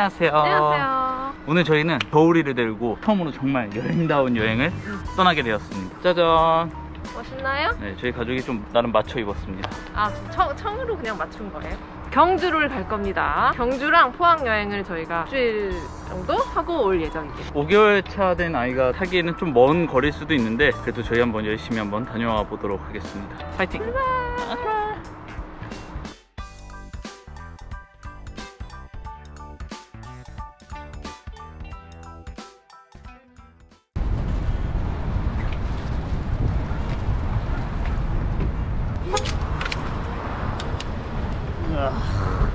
안녕하세요. 안녕하세요. 오늘 저희는 겨울이를 들고 처음으로 정말 여행다운 여행을 떠나게 되었습니다. 짜잔. 멋있나요? 네, 저희 가족이 좀 나름 맞춰 입었습니다. 아, 처, 처음으로 그냥 맞춘 거예요? 경주를 갈 겁니다. 경주랑 포항 여행을 저희가 일주일 정도 하고 올 예정이에요. 5개월 차 된 아이가 타기에는 좀 먼 거리일 수도 있는데 그래도 저희 한번 열심히 한번 다녀와 보도록 하겠습니다. 파이팅!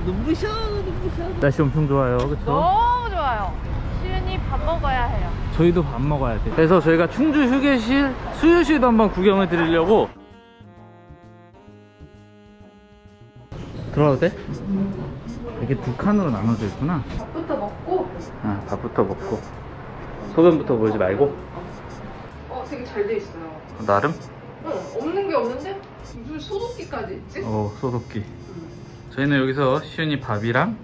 눈부셔 눈부셔 날씨 엄청 좋아요 그쵸? 너무 좋아요. 시윤이 밥 먹어야 해요. 저희도 밥 먹어야 돼 그래서 저희가 충주 휴게실 수유실도 한번 구경을 드리려고 들어가도 돼? 이게 두 칸으로 나눠져 있구나 밥부터 먹고, 아, 밥부터 먹고 소변부터 보지 말고 어, 되게 잘 돼 있어요. 나름? 어, 없는 게 없는데? 무슨 소독기까지 있지? 어 소독기 저희는 여기서 시윤이 밥이랑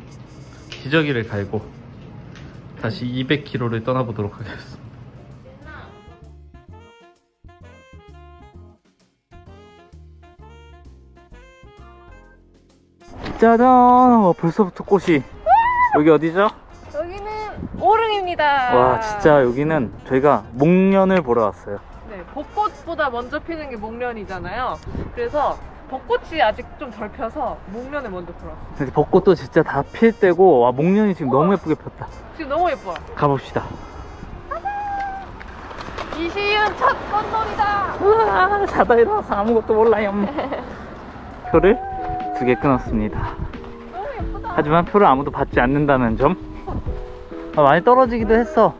기저귀를 갈고 다시 200km를 떠나보도록 하겠습니다 짜잔 와, 벌써부터 꽃이 여기 어디죠? 여기는 오릉입니다. 와 진짜 여기는 저희가 목련을 보러 왔어요 네, 벚꽃보다 먼저 피는 게 목련이잖아요. 그래서 벚꽃이 아직 좀 덜 펴서 목련을 먼저 왔어요. 근데 벚꽃도 진짜 다 필 때고 와 목련이 지금 너무 예쁘게 폈다 지금 너무 예뻐요. 가봅시다 이시윤 첫 건너이다. 우와 자다 일어나서 아무것도 몰라요 표를 두 개 끊었습니다 너무 예쁘다. 하지만 표를 아무도 받지 않는다는 점 아, 많이 떨어지기도 했어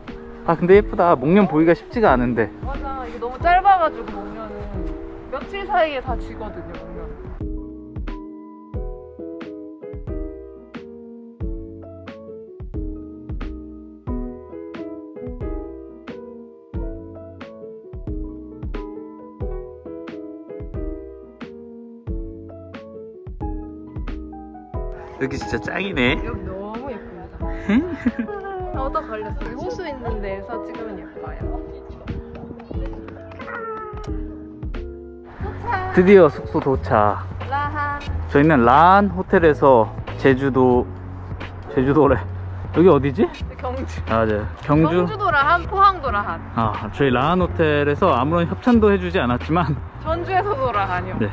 아 근데 예쁘다 목련 보기가 쉽지가 않은데 맞아, 이게 너무 짧아가지고 목련은 며칠 사이에 다 지거든요. 여기 진짜 짱이네 여기 너무 예쁩니다. 얻어 걸렸어. 여기 호수 있는 데에서 찍으면 예뻐요. 드디어 숙소 도착 라한. 저희는 란 호텔에서 제주도 제주도래 여기 어디지? 경주. 아, 맞아요 경주 경주도 라한, 포항도 라한. 아 저희 라한 호텔에서 아무런 협찬도 해주지 않았지만 전주에서도 라한이요. 네.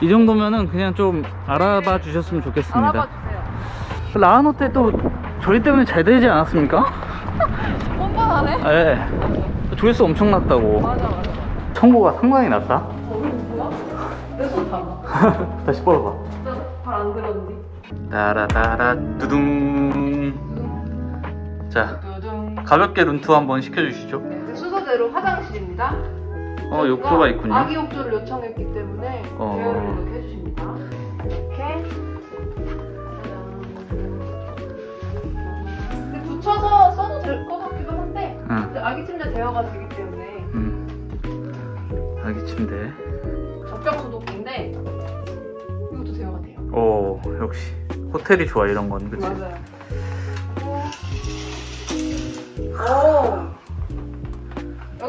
이 정도면은 그냥 좀 알아봐 주셨으면 좋겠습니다 알아봐 주세요. 라한 호텔 또 저희 때문에 잘 되지 않았습니까? 뻔뻔하네. 네 조회수 엄청 났다고 맞아, 맞아. 청구가 상당히 낮다 어? 내손. 다시 뻗어봐 발안 들었는데. 따라따라 두둥 자 두둥. 가볍게 룬투 한번 시켜주시죠 네, 순서대로 화장실입니다. 어 욕조가 있군요 아기 욕조를 요청했기 때문에 어. 대여를 이렇게 해주십니다. 이렇게. 근데 붙여서 써도 될 것 같기도 한데 응. 아기 침대 대여가 되기 때문에 음. 아기 침대 적정 소독기인데 이것도 대여가 돼요. 오 역시 호텔이 좋아 이런 건 그치? 맞아요. 오.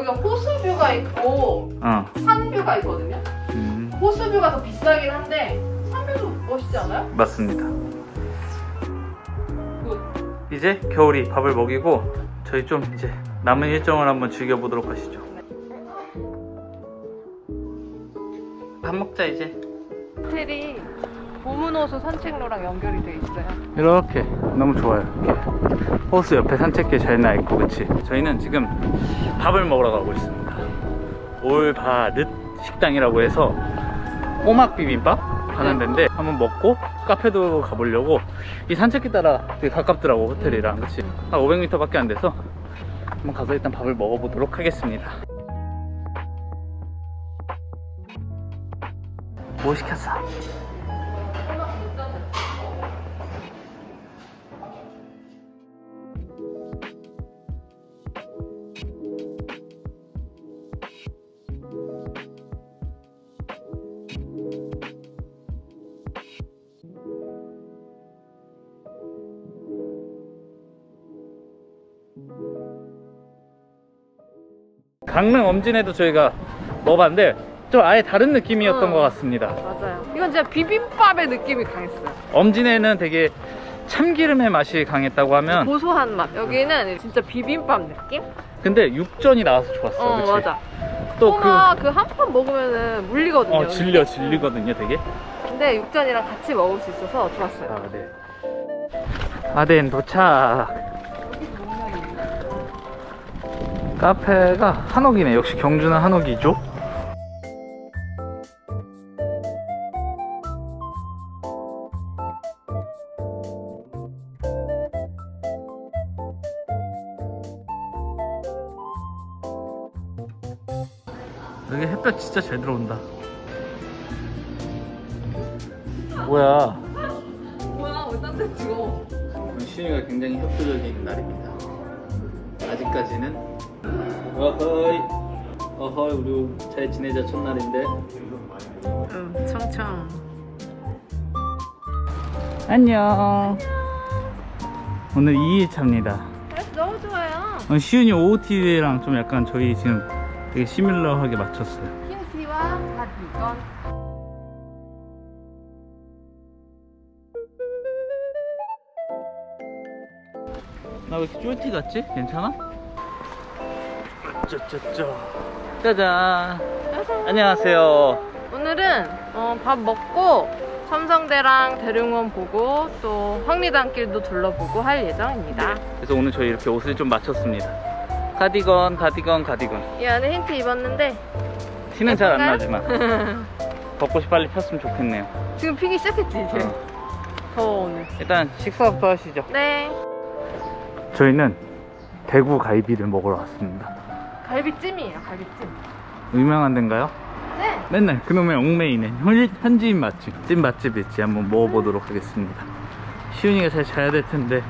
여기가 호수view가 있고 어 산view가 있거든요. 음, 호수view가 더 비싸긴 한데 산view도 멋있지 않아요? 맞습니다 good. 이제 겨울이 밥을 먹이고 저희 좀 이제 남은 일정을 한번 즐겨보도록 하시죠 밥 먹자 이제 호텔이 보문호수 산책로랑 연결이 돼 있어요. 이렇게. 너무 좋아요. 이렇게. 호수 옆에 산책길 잘 나있고 그치? 저희는 지금 밥을 먹으러 가고 있습니다. 올바릇 식당이라고 해서 꼬막 비빔밥 하는 데인데 한번 먹고 카페도 가보려고 이 산책길 따라 되게 가깝더라고 호텔이랑. 그치? 한 500m 밖에 안 돼서 한번 가서 일단 밥을 먹어보도록 하겠습니다. 뭐 시켰어? 강릉 엄진에도 저희가 먹어봤는데 좀 아예 다른 느낌이었던 어, 것 같습니다. 맞아요. 이건 진짜 비빔밥의 느낌이 강했어요. 엄진에는 되게 참기름의 맛이 강했다고 하면 고소한 맛. 여기는 진짜 비빔밥 느낌? 근데 육전이 나와서 좋았어 어, 그치? 맞아. 또그한 그 그한 판 먹으면 은 물리거든요 어, 질려 질리거든요 되게? 근데 육전이랑 같이 먹을 수 있어서 좋았어요. 아, 네. 아덴 도착. 카페가 한옥이네. 역시 경주는 한옥이죠. 여기 햇볕 진짜 잘 들어온다. 뭐야? 뭐야, 왜 딴데 찍어? 시윤이가 굉장히 협조적인 날입니다. 아직까지는 어허이 어허이 우리 잘 지내자 첫날인데 응, 청청. 안녕 오늘 2일차입니다 너무 좋아요. 시윤이 OOTD랑 좀 약간 저희 지금 되게 similar하게 맞췄어요 흰티와 가디건. 나왜 이렇게 쫄티 같지? 괜찮아? 짜짜짜 짜잔 안녕하세요 오늘은 어, 밥 먹고 삼성대랑 대릉원 보고 또 황리단길도 둘러보고 할 예정입니다. 그래서 오늘 저희 이렇게 옷을 좀 맞췄습니다 가디건 가디건 가디건 이 안에 흰티 입었는데 티는 잘 안? 나지만 벚꽃이 빨리 폈으면 좋겠네요 지금 피기 시작했지 이제. 어. 더워 오늘. 일단 식사부터 하시죠 네. 저희는 대구 갈비를 먹으러 왔습니다 갈비찜이에요 갈비찜. 유명한 데인가요? 네. 맨날 그놈의 현- 현지인 맛집 찐 맛집일지 한번 먹어보도록 하겠습니다 시윤이가 잘 자야 될 텐데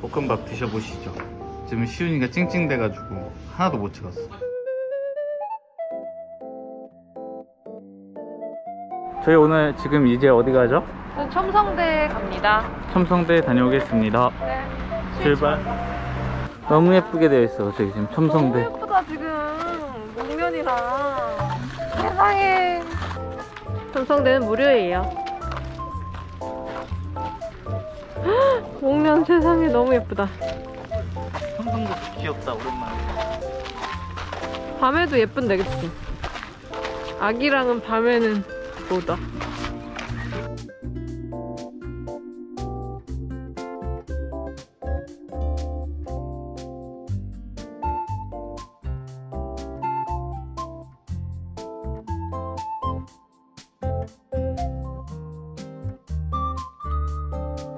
볶음밥 드셔보시죠 지금 시윤이가 찡찡대가지고 하나도 못 찍었어 저희 오늘 지금 이제 어디 가죠? 첨성대 갑니다. 첨성대 다녀오겠습니다 네. 출발. 너무 예쁘게 되어 있어. 저기 지금 너무 첨성대. 예쁘다 지금 목련이랑 세상에. 첨성대는 무료예요. 헉, 목련 세상에 너무 예쁘다. 첨성대 귀엽다. 오랜만에. 밤에도 예쁜데 그치? 아기랑은 밤에는 뭐다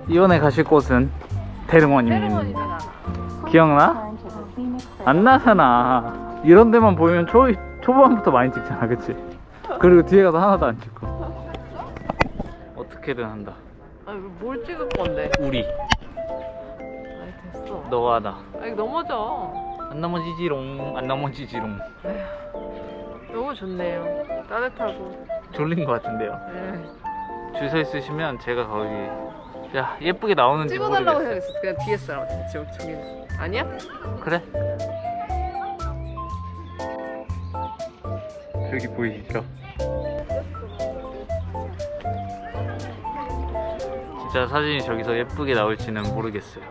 이번에 가실 곳은 대릉원입니다. 기억나? 안 나잖아. 이런 데만 보면 초, 초반부터 많이 찍잖아. 그치? 그리고 뒤에 가서 하나도 안 찍고. 어떻게든 한다. 아니 뭘 찍을 건데 우리. 아니 됐어 너와 나. 아니 넘어져 안 넘어지지롱. 안 넘어지지롱. 너무 좋네요 따뜻하고 졸린 것 같은데요. 네. 줄서 있으시면 제가 거기. 야, 예쁘게 나오는지 찍어달라고 모르겠어요. 해야겠어 그냥 뒤에 사람한테 지금 저기 아니야? 그래? 저기 보이시죠? 진짜 사진이 저기서 예쁘게 나올지는 모르겠어요.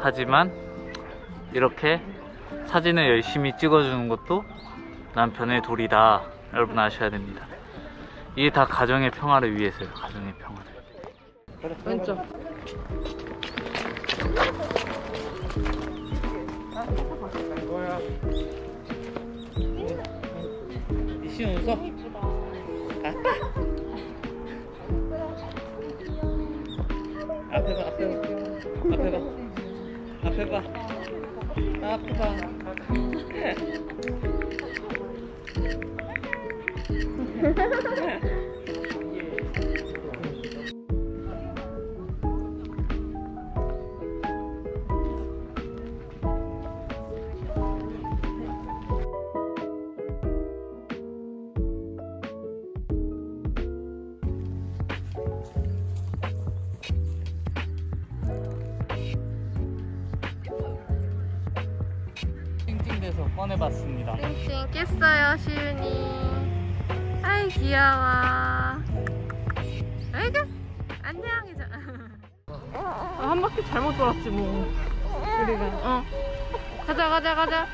하지만 이렇게 사진을 열심히 찍어주는 것도 남편의 도리다. 여러분 아셔야 됩니다. 이게 다 가정의 평화를 위해서요. 가정의 평화를. 왼쪽 이신 웃어? 앞에 봐, 앞에 봐. 앞에 봐. 앞에 봐. 앞에 봐. 꺼내봤습니다. 찡찡 깼어요 시윤이. 아이 귀여워. 아이고 안녕 이제 아, 한 바퀴 잘못 돌았지 뭐. 우리가. 어. 가자 가자 가자.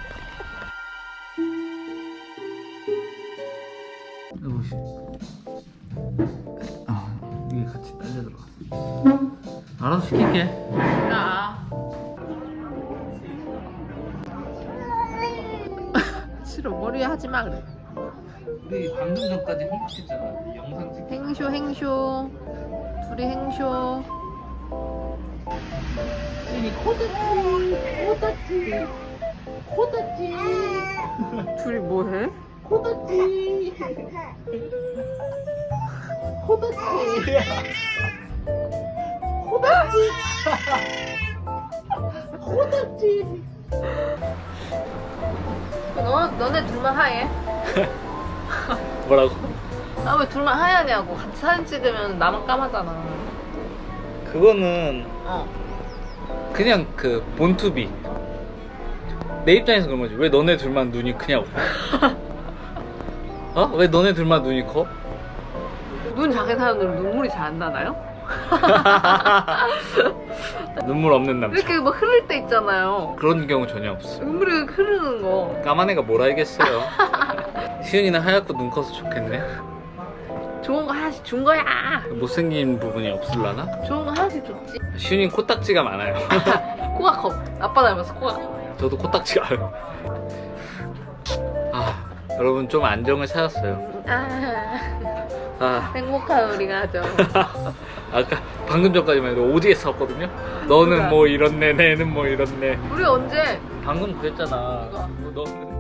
여보시. 아 이게 같이 딸려 들어갔어. 알아서 시킬게. 야 싫어 머리에 하지 마 그래 우리 방금 전까지 행복했잖아. 영상 찍. 행쇼 행쇼 둘이 행쇼 이미 코드 코다지 코다지 둘이 뭐해? 코드지. 코다지 코다지 너, 너네 둘만 하얘? 뭐라고? 아 왜 둘만 하얘냐고 같이 사진 찍으면 나만 까마잖아 그거는 어 그냥 그 본투비. 내 입장에서 그런 거지. 왜 너네 둘만 눈이 크냐고. 어? 왜 너네 둘만 눈이 커? 눈 작은 사람들은 눈물이 잘 안 나나요? 눈물 없는 남자. 이렇게 막 흐를 때 있잖아요 그런 경우 전혀 없어. 눈물이 흐르는 거 까만 애가 뭘 알겠어요. 시윤이는 하얗고 눈 커서 좋겠네. 좋은 거 하나씩 준 거야 못생긴 부분이 없을라나? 좋은 거 하나씩 줬지 시윤이는 코딱지가 많아요. 코가 커 아빠 닮아서 코가 커 저도 코딱지가. 아, 여러분 좀 안정을 찾았어요. 아, 아, 행복한 우리가 하죠 아까 방금 전까지만 해도 오지게 싸웠거든요. 너는 누가? 뭐 이렇네, 내는 뭐 이렇네. 우리 언제 방금 그랬잖아. 뭐 너는